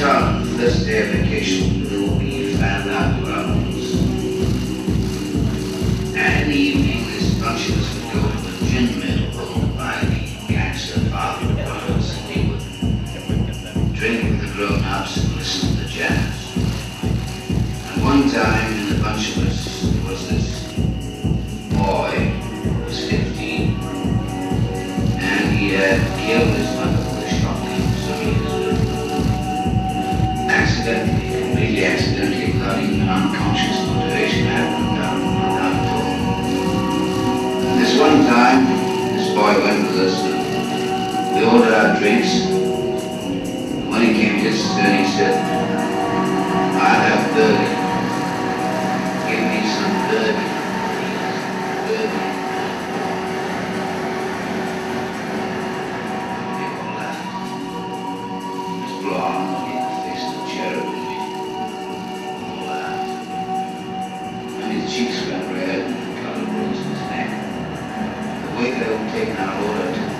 day of vacation will be found out grounds. And in the evening, this bunch of us would go to a gin mill by the gangster father we would drink with the grown-ups and listen to jazz. And one time, in the bunch of us, was this Accidentally, completely accidentally, without even an unconscious motivation, happened at all. And this one time, this boy went with us, uh, we ordered our drinks. When he came his turn, he said. weight that will be taken out of the.